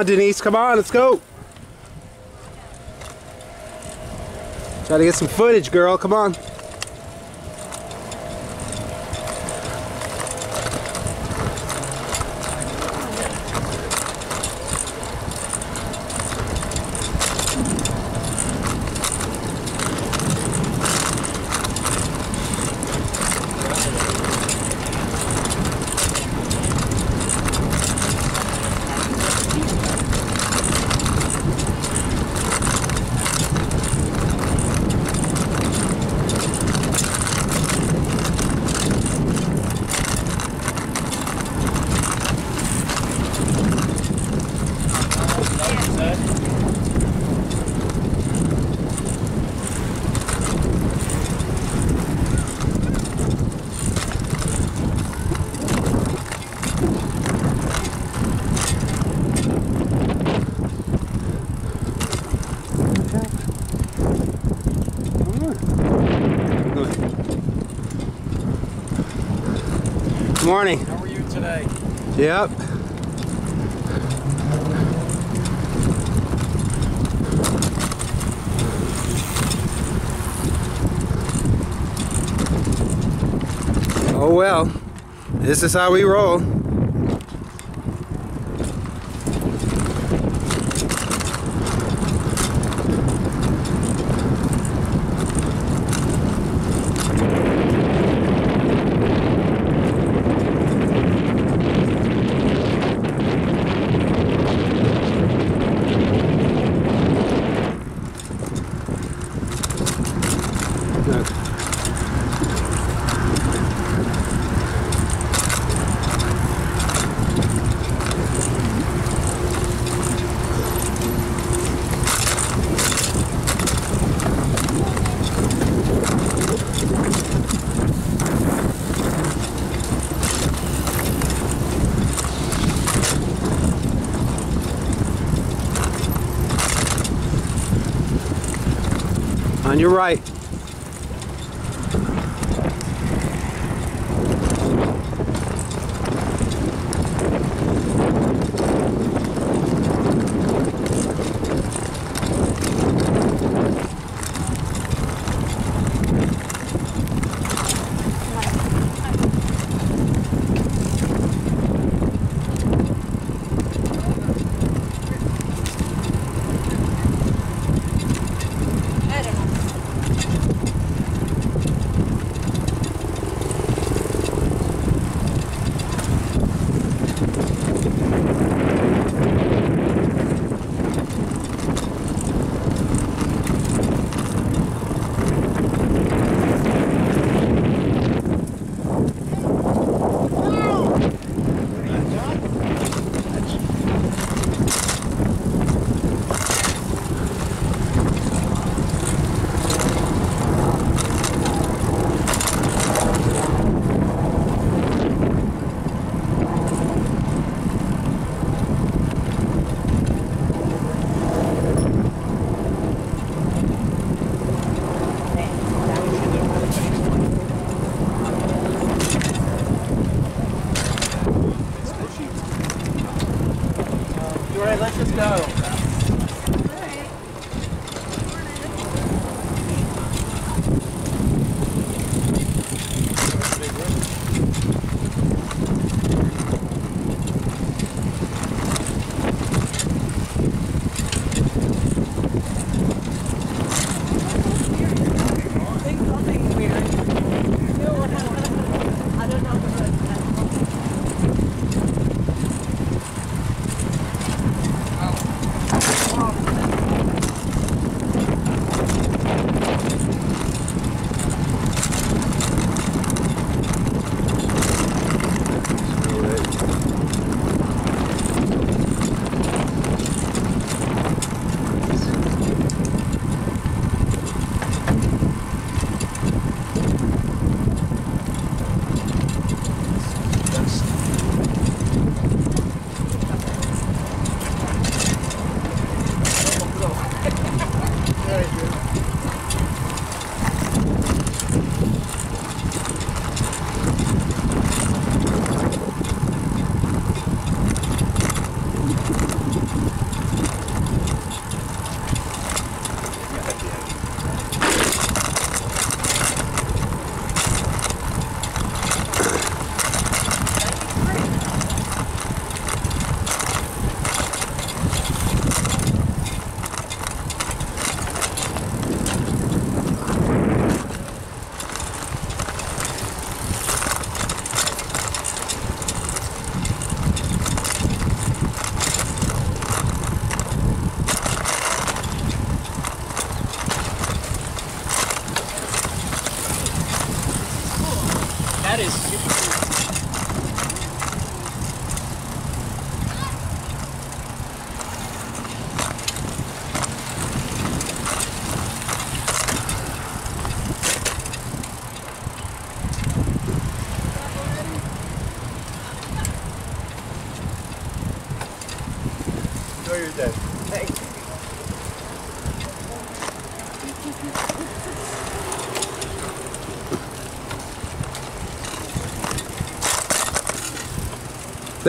on, Denise. Come on, let's go. Try to get some footage, girl. Come on. Good morning. How are you today? Yep. Oh well, this is how we roll. On your right.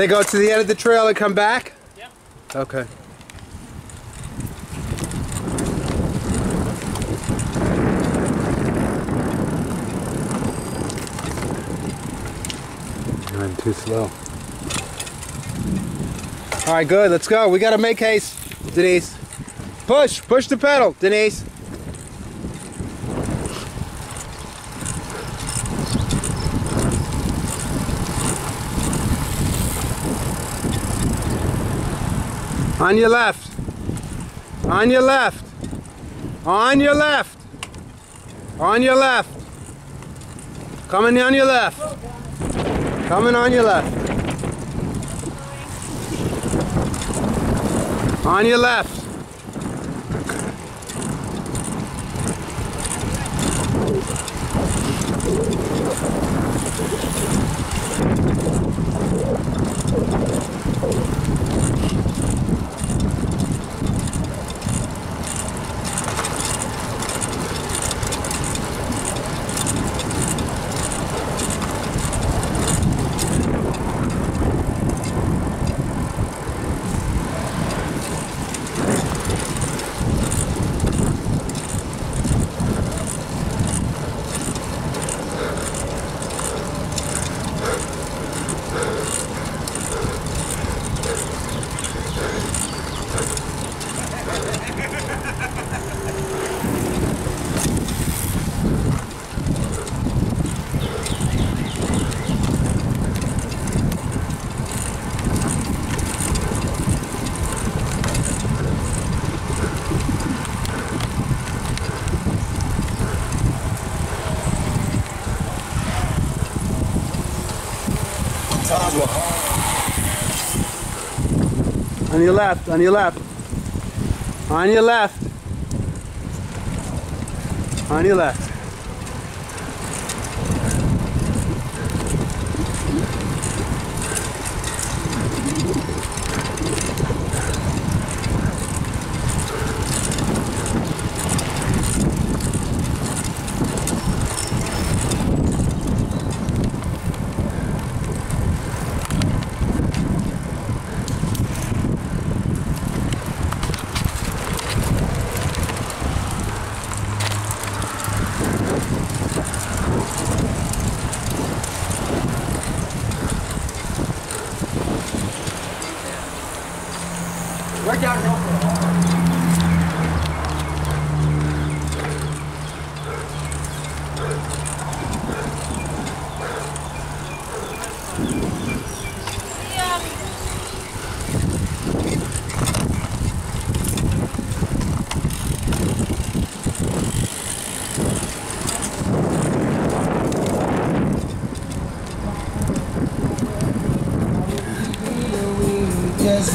They go to the end of the trail and come back? Yep. Okay. I'm too slow. All right, good. Let's go. We got to make haste, Denise. Push. Push the pedal, Denise. On your left. On your left. On your left. On your left. Coming on your left. Coming on your left. On your left. On your left, on your left. On your left. On your left.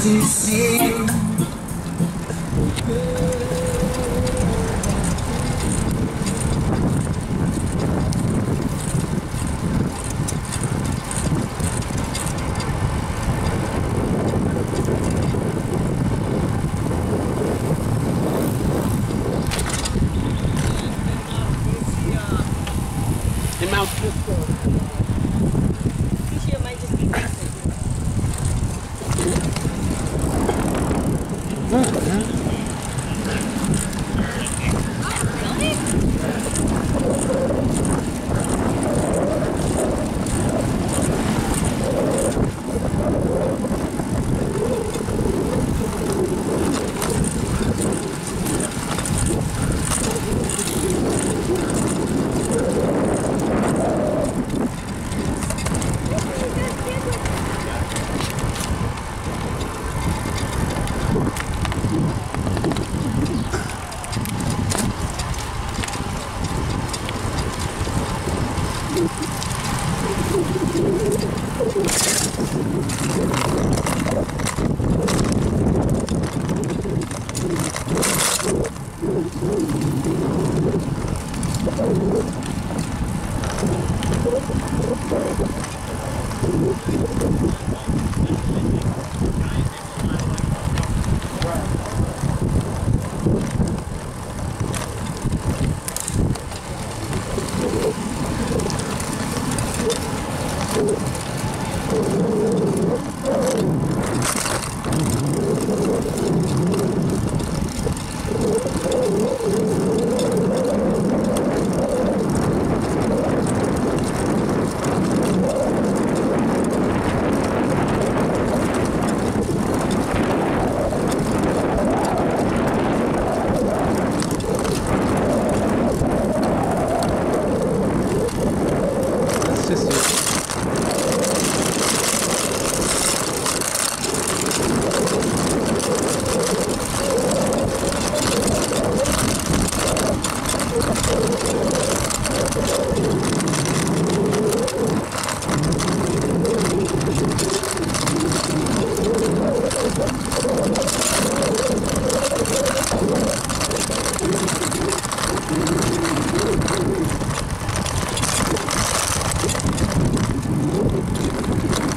Just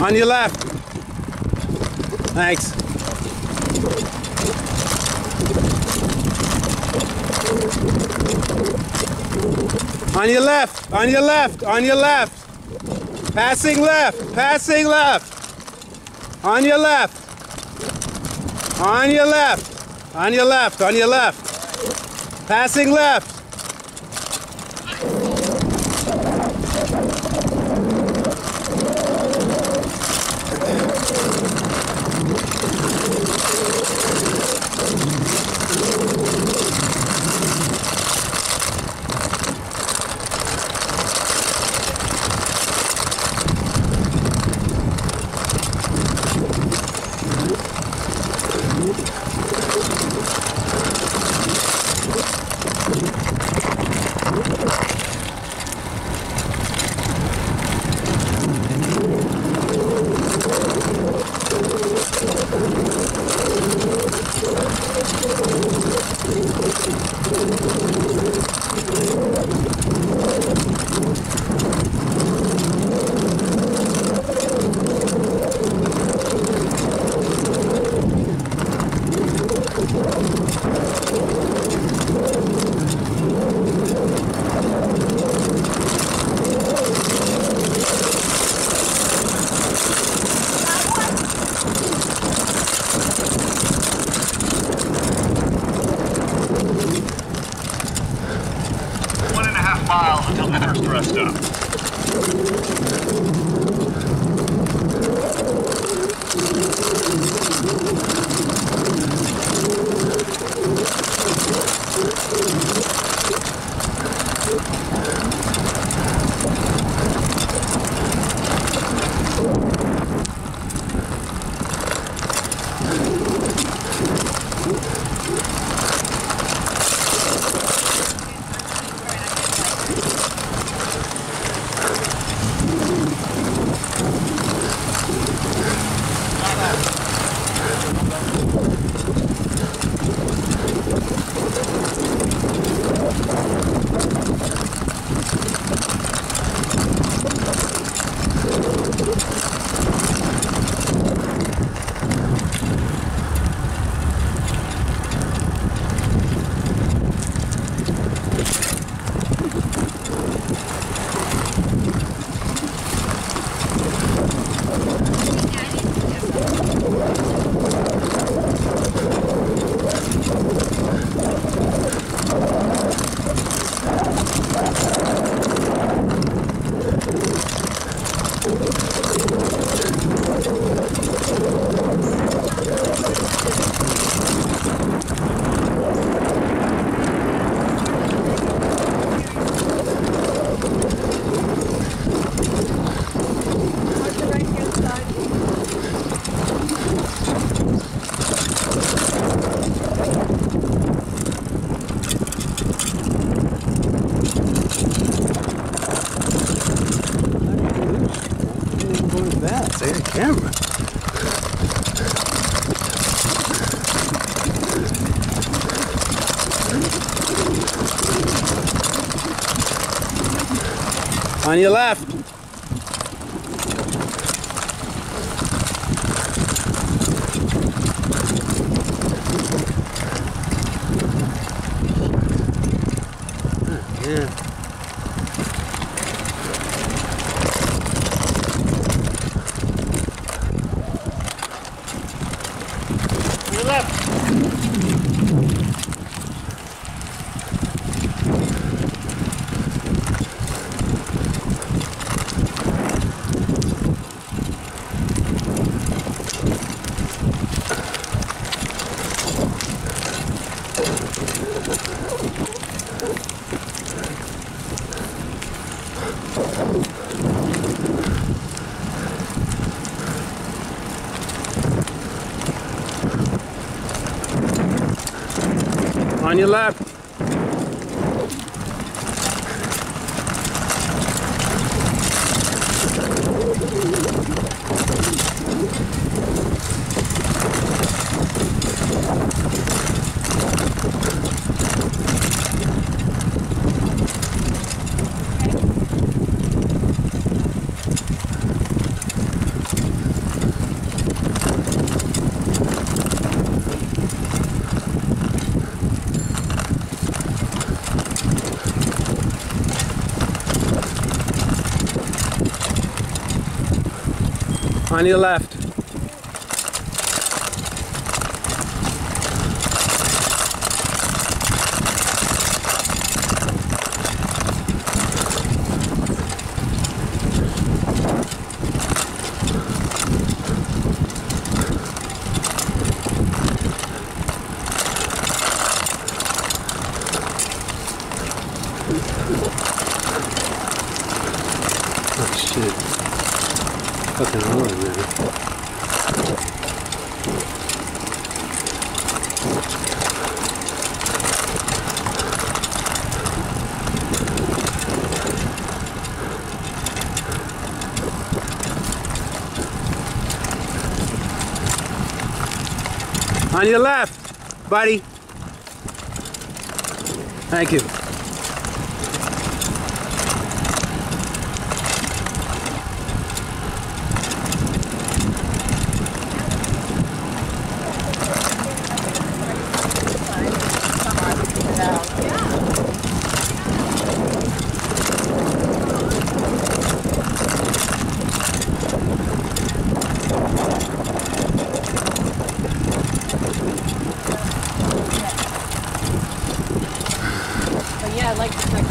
On your left. Thanks. On your left, on your left, on your left. Passing left, passing left. On your left. On your left. On your left, on your left. Passing left. One On your left. Yeah. Your left. On your left. On your left. On your left, buddy. Thank you. Yeah, I'd like to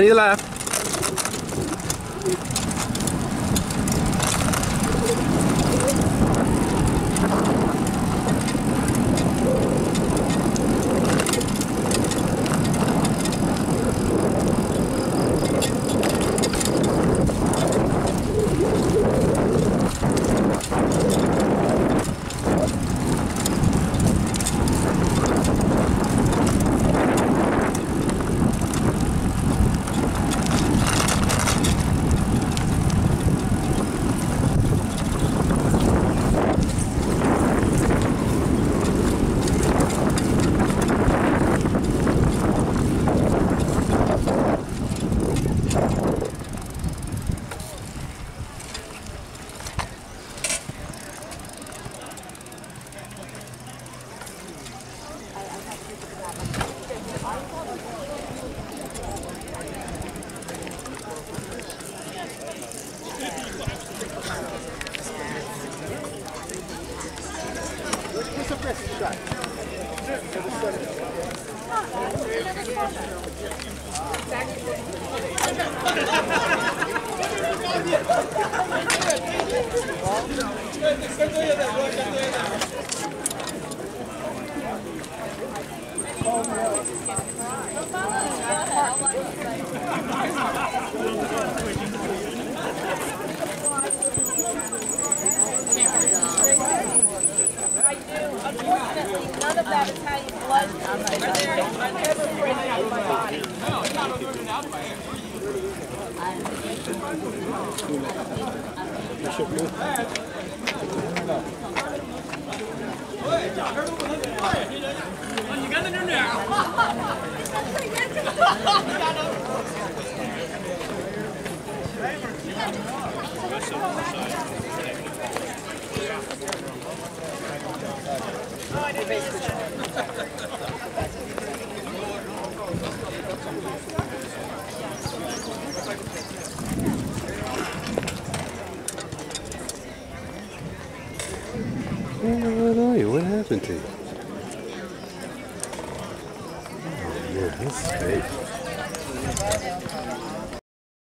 On your left. Unfortunately, Ik heb you. What are you? What happened to you? Oh, man, that's safe.